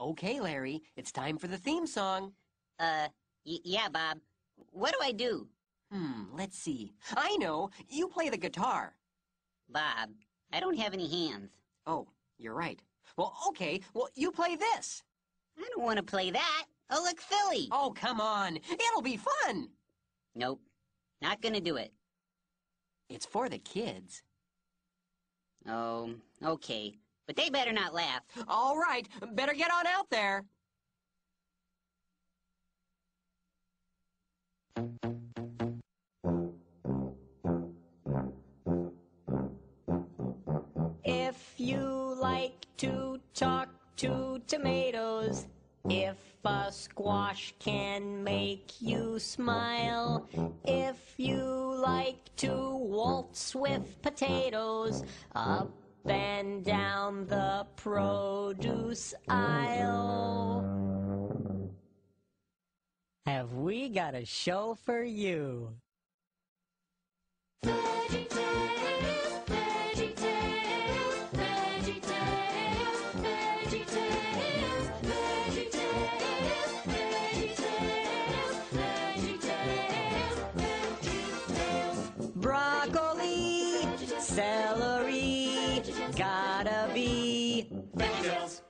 Okay, Larry, it's time for the theme song. Uh, y- yeah, Bob. What do I do? Hmm, let's see. I know. You play the guitar. Bob, I don't have any hands. Oh, you're right. Well, okay. Well, you play this. I don't want to play that. I'll look silly. Oh, come on. It'll be fun. Nope. Not gonna do it. It's for the kids. Oh, okay. But they better not laugh. All right. Better get on out there. If you like to talk to tomatoes, if a squash can make you smile, if you like to waltz with potatoes, up then down the produce aisle. Have we got a show for you? Broccoli, celery. Gotta be vegetables.